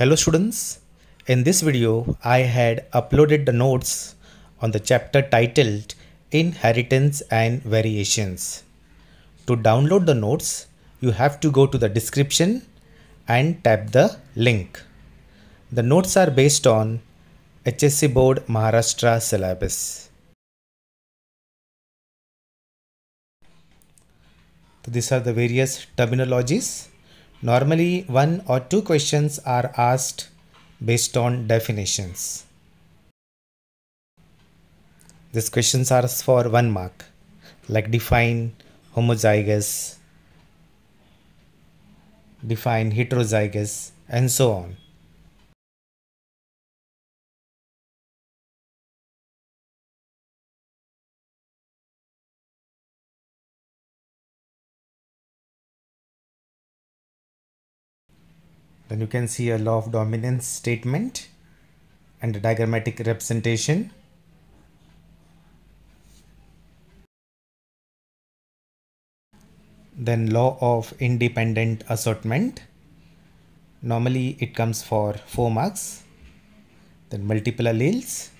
Hello students, in this video I had uploaded the notes on the chapter titled Inheritance and Variations. To download the notes, you have to go to the description and tap the link. The notes are based on HSC Board Maharashtra syllabus. So these are the various terminologies. Normally one or two questions are asked based on definitions. These questions are for one mark like define homozygous, define heterozygous and so on. Then you can see a law of dominance statement and a diagrammatic representation. Then law of independent assortment. Normally it comes for 4 marks. Then multiple alleles.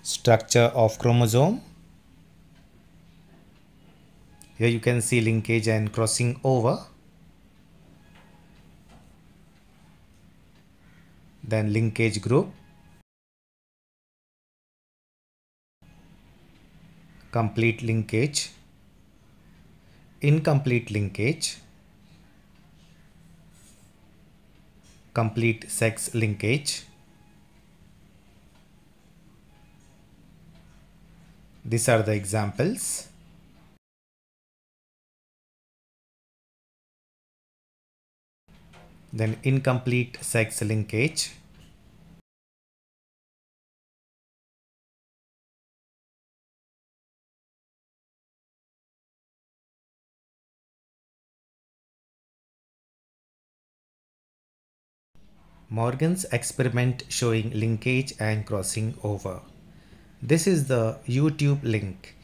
Structure of chromosome. Here you can see linkage and crossing over. Then linkage group. Complete linkage. Incomplete linkage. Complete sex linkage. These are the examples. Then incomplete sex linkage Morgan's experiment showing linkage and crossing over. This is the YouTube link.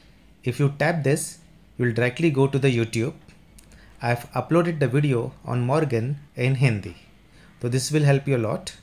If you tap this, you will directly go to the YouTube. I've uploaded the video on Morgan in Hindi. So this will help you a lot.